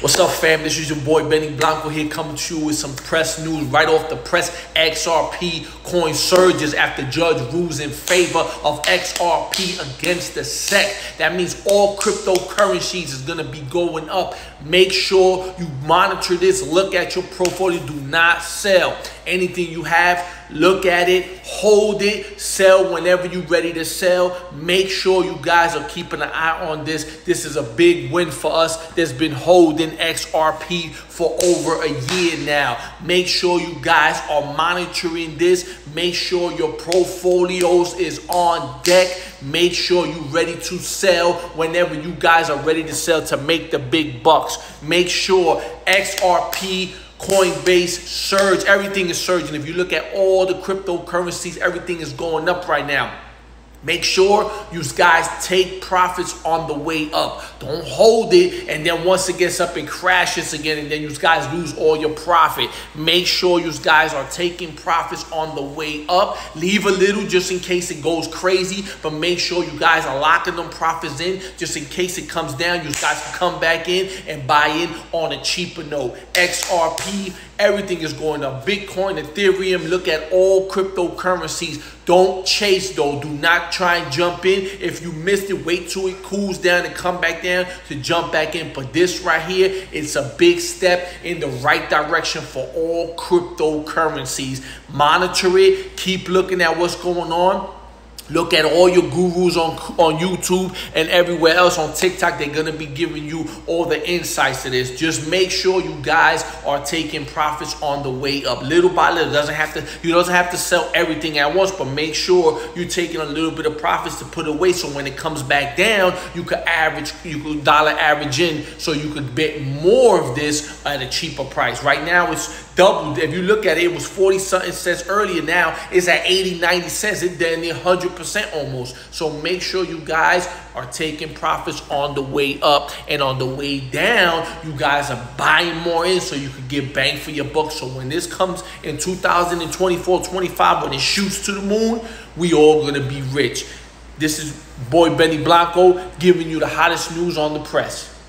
What's up, fam? This is your boy Benny Blanco here coming to you with some press news right off the press. XRP coin surges after judge rules in favor of XRP against the SEC. That means all cryptocurrencies is going to be going up. Make sure you monitor this. Look at your portfolio. Do not sell anything you have. Look at it, hold it, sell whenever you're ready to sell. Make sure you guys are keeping an eye on this. This is a big win for us that's been holding XRP for over a year now. Make sure you guys are monitoring this. Make sure your portfolios is on deck. Make sure you're ready to sell whenever you guys are ready to sell to make the big bucks. Make sure XRP Coinbase, Surge, everything is surging. If you look at all the cryptocurrencies, everything is going up right now. Make sure you guys take profits on the way up. Don't hold it and then once it gets up and crashes again and then you guys lose all your profit. Make sure you guys are taking profits on the way up. Leave a little just in case it goes crazy, but make sure you guys are locking them profits in just in case it comes down. You guys can come back in and buy in on a cheaper note. XRP, everything is going up. Bitcoin, Ethereum, look at all cryptocurrencies. Don't chase though. Do not try and jump in. If you missed it, wait till it cools down and come back down to jump back in. But this right here, it's a big step in the right direction for all cryptocurrencies. Monitor it. Keep looking at what's going on. Look at all your gurus on, on YouTube and everywhere else on TikTok. They're going to be giving you all the insights to this. Just make sure you guys are taking profits on the way up. Little by little. Doesn't have to, you doesn't have to sell everything at once, but make sure you're taking a little bit of profits to put away. So when it comes back down, you could average, you could dollar average in so you could bet more of this at a cheaper price. Right now, it's doubled. If you look at it, it was 40 something cents earlier. Now it's at 80, 90 cents. It's down near 100% almost. So make sure you guys are taking profits on the way up and on the way down. You guys are buying more in so you can get bang for your buck. So when this comes in 2024, 25, when it shoots to the moon, we all to be rich. This is boy Benny Blanco giving you the hottest news on the press.